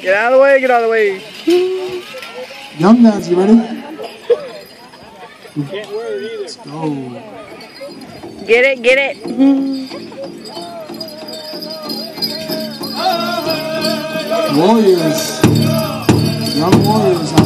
Get out of the way, get out of the way. Young Dads, you ready? Can't wear it either. Let's go. Get it, get it. Warriors. Young Warriors